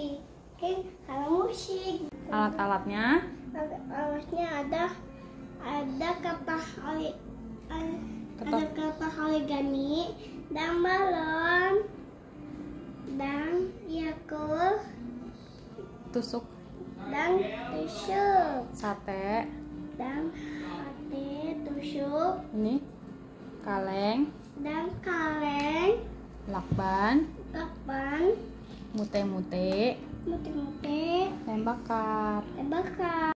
bikin alat musik. Alat-alatnya? Alatnya ada ada kertas oli ada Kertas- origami dan balon dan yakult tusuk. dan tusuk. Sate, dan hati tusuk. Ini. Kaleng, dan kaleng. Lakban, kapan mute-mute, mute-mute. Dan bakar. dan bakar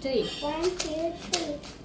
three. One, two, three.